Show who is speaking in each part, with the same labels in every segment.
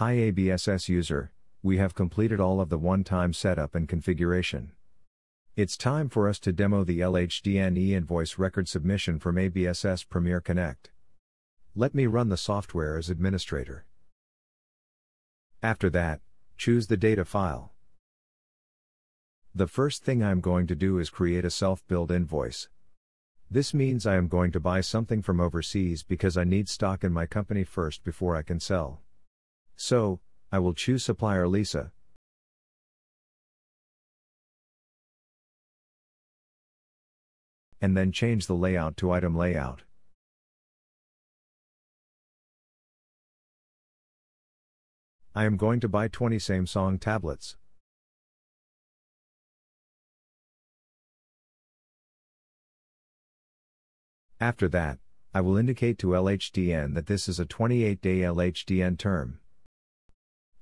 Speaker 1: Hi ABSS user, we have completed all of the one-time setup and configuration. It's time for us to demo the LHDN e-invoice record submission from ABSS Premier Connect. Let me run the software as administrator. After that, choose the data file. The first thing I'm going to do is create a self-billed invoice. This means I am going to buy something from overseas because I need stock in my company first before I can sell. So, I will choose supplier Lisa. And then change the layout to item layout. I am going to buy 20 Samsung tablets. After that, I will indicate to LHDN that this is a 28 day LHDN term.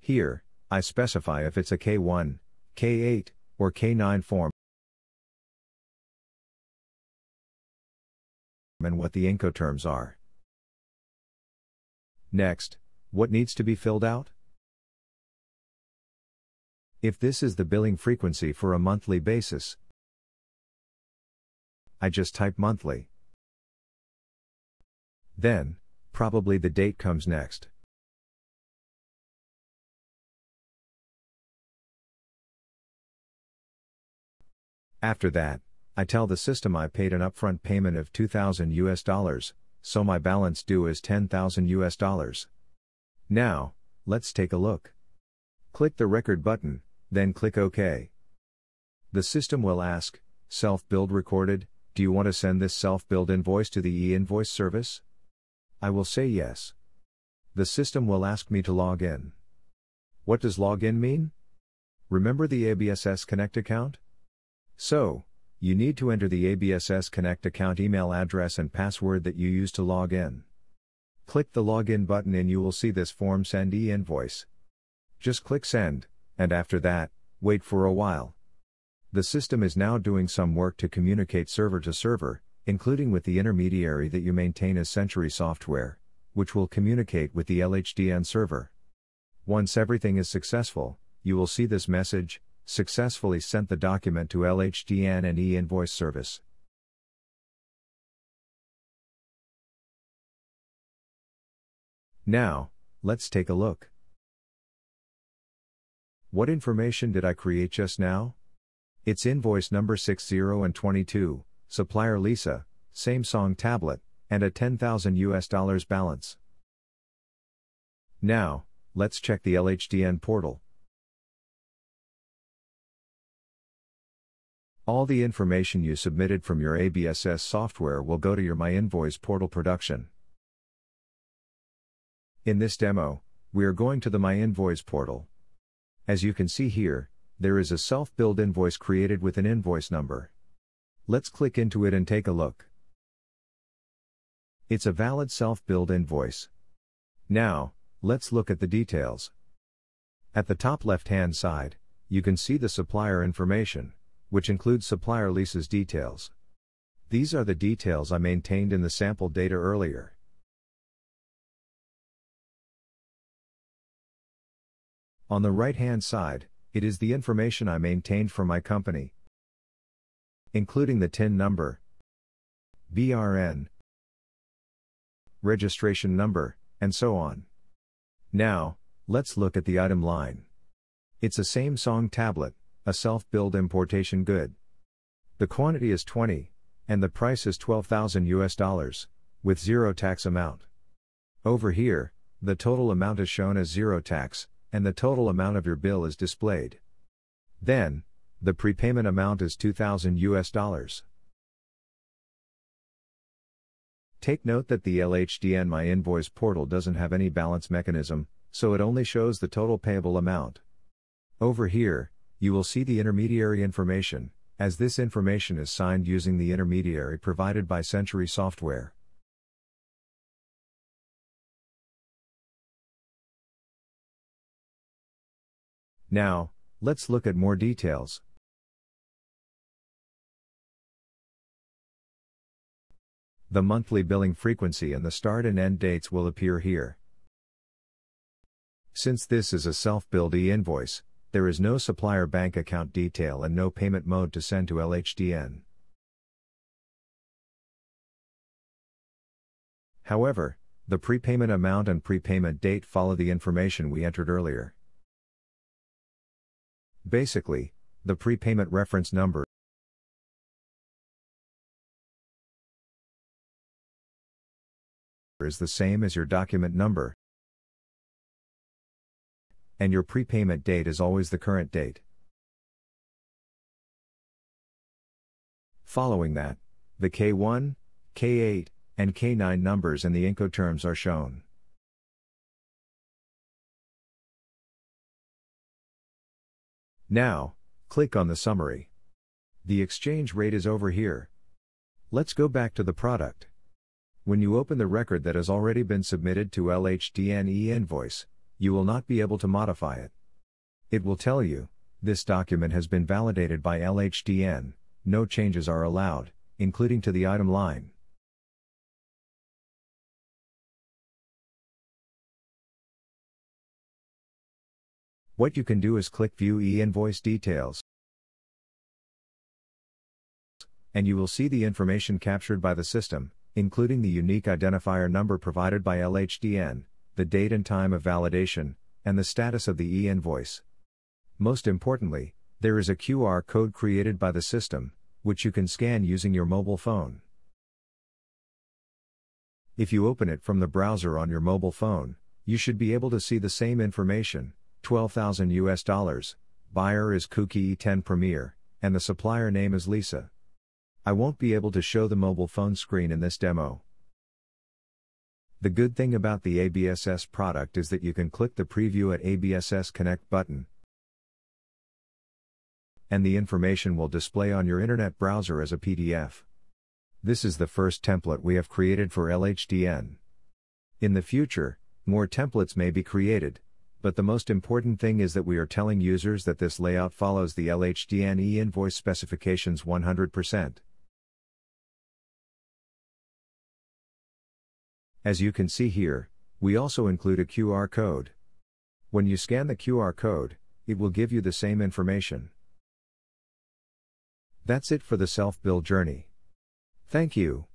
Speaker 1: Here, I specify if it's a K1, K8, or K9 form and what the Incoterms are. Next, what needs to be filled out? If this is the billing frequency for a monthly basis, I just type monthly. Then, probably the date comes next. After that, I tell the system I paid an upfront payment of 2000 US dollars, so my balance due is 10,000 US dollars. Now, let's take a look. Click the record button, then click OK. The system will ask, self-billed recorded, do you want to send this self-billed invoice to the e-invoice service? I will say yes. The system will ask me to log in. What does login mean? Remember the ABSS Connect account? So, you need to enter the ABSS Connect account email address and password that you use to log in. Click the login button and you will see this form send e-invoice. Just click send, and after that, wait for a while. The system is now doing some work to communicate server to server, including with the intermediary that you maintain as Century Software, which will communicate with the LHDN server. Once everything is successful, you will see this message successfully sent the document to LHDN and e-invoice service. Now, let's take a look. What information did I create just now? It's invoice number 60 and 22, supplier Lisa, Samsung tablet, and a 10,000 US dollars balance. Now, let's check the LHDN portal. All the information you submitted from your ABSS software will go to your MyInvoice portal production. In this demo, we are going to the MyInvoice portal. As you can see here, there is a self-billed invoice created with an invoice number. Let's click into it and take a look. It's a valid self-billed invoice. Now, let's look at the details. At the top left-hand side, you can see the supplier information which includes supplier Lisa's details. These are the details I maintained in the sample data earlier. On the right hand side, it is the information I maintained for my company, including the TIN number, BRN, registration number, and so on. Now, let's look at the item line. It's a Samsung tablet, a self-billed importation good. The quantity is 20, and the price is 12,000 US dollars, with zero tax amount. Over here, the total amount is shown as zero tax, and the total amount of your bill is displayed. Then, the prepayment amount is 2000 US dollars. Take note that the LHDN My Invoice portal doesn't have any balance mechanism, so it only shows the total payable amount. Over here, you will see the intermediary information, as this information is signed using the intermediary provided by Century Software. Now, let's look at more details. The monthly billing frequency and the start and end dates will appear here. Since this is a self-billed e-invoice, there is no supplier bank account detail and no payment mode to send to LHDN. However, the prepayment amount and prepayment date follow the information we entered earlier. Basically, the prepayment reference number is the same as your document number, and your prepayment date is always the current date. Following that, the K1, K8, and K9 numbers and the Incoterms are shown. Now, click on the summary. The exchange rate is over here. Let's go back to the product. When you open the record that has already been submitted to LHDN e-invoice, you will not be able to modify it. It will tell you, this document has been validated by LHDN, no changes are allowed, including to the item line. What you can do is click View e-invoice details. And you will see the information captured by the system, including the unique identifier number provided by LHDN, the date and time of validation, and the status of the e-invoice. Most importantly, there is a QR code created by the system, which you can scan using your mobile phone. If you open it from the browser on your mobile phone, you should be able to see the same information, 12,000 US dollars. Buyer is Kuki E10 Premier, and the supplier name is Lisa. I won't be able to show the mobile phone screen in this demo. The good thing about the ABSS product is that you can click the Preview at ABSS Connect button, and the information will display on your internet browser as a PDF. This is the first template we have created for LHDN. In the future, more templates may be created but the most important thing is that we are telling users that this layout follows the LHDN e-invoice specifications 100%. As you can see here, we also include a QR code. When you scan the QR code, it will give you the same information. That's it for the self-billed journey. Thank you.